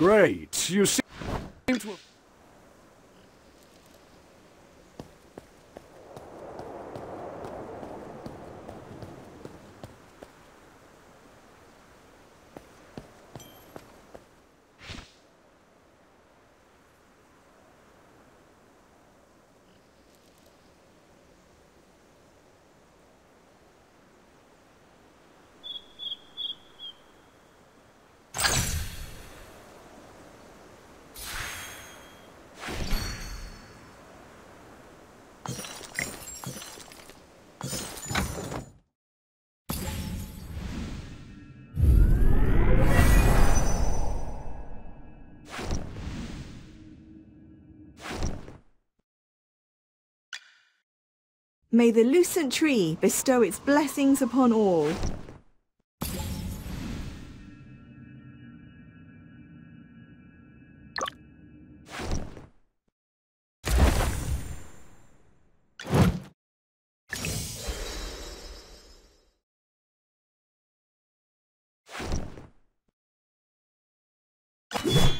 Great. You seem to... May the lucent tree bestow its blessings upon all. you